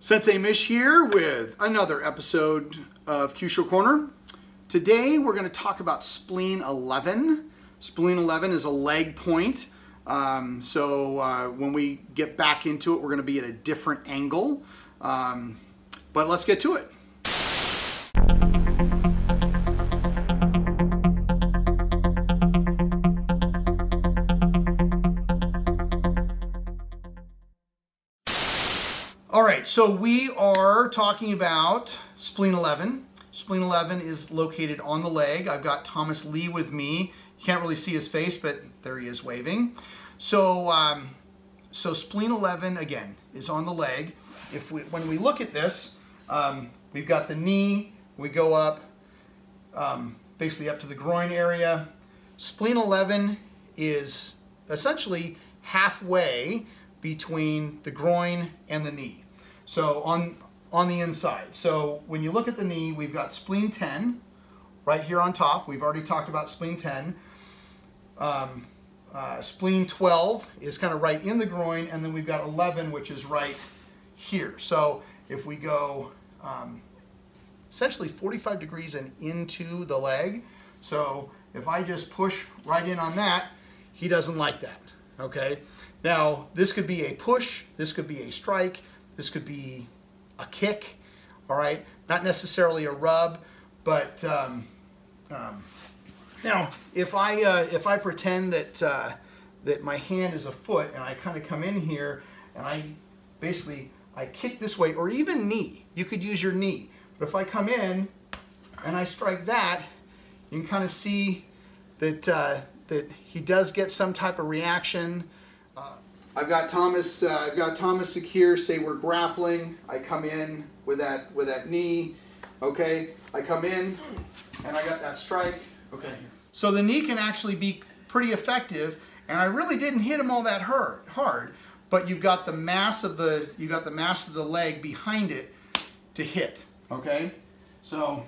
Sensei Mish here with another episode of Kyusho Korner. Today we're going to talk about spleen 11. Spleen 11 is a leg point. Um, so uh, when we get back into it, we're going to be at a different angle. Um, but let's get to it. All right, so we are talking about spleen 11. Spleen 11 is located on the leg. I've got Thomas Lee with me. You can't really see his face, but there he is waving. So, um, so spleen 11 again is on the leg. If we, when we look at this, um, we've got the knee. We go up, um, basically up to the groin area. Spleen 11 is essentially halfway between the groin and the knee. So on, on the inside. So when you look at the knee, we've got spleen 10 right here on top. We've already talked about spleen 10. Um, uh, spleen 12 is kind of right in the groin, and then we've got 11, which is right here. So if we go um, essentially 45 degrees and into the leg, so if I just push right in on that, he doesn't like that, okay? Now, this could be a push, this could be a strike, this could be a kick, all right? Not necessarily a rub, but um, um, now if I uh, if I pretend that uh, that my hand is a foot and I kind of come in here and I basically I kick this way or even knee, you could use your knee. But if I come in and I strike that, you can kind of see that uh, that he does get some type of reaction. Uh, I've got Thomas. Uh, I've got Thomas secure. Say we're grappling. I come in with that with that knee. Okay. I come in, and I got that strike. Okay. So the knee can actually be pretty effective, and I really didn't hit him all that hard. Hard, but you've got the mass of the you got the mass of the leg behind it to hit. Okay. So,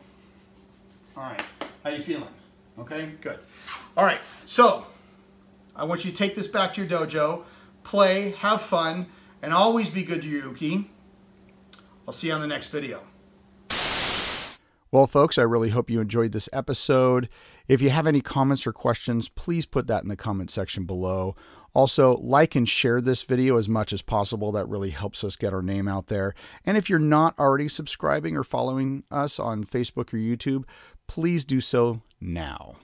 all right. How you feeling? Okay. Good. All right. So, I want you to take this back to your dojo play, have fun, and always be good to your uke. I'll see you on the next video. Well, folks, I really hope you enjoyed this episode. If you have any comments or questions, please put that in the comment section below. Also, like and share this video as much as possible. That really helps us get our name out there. And if you're not already subscribing or following us on Facebook or YouTube, please do so now.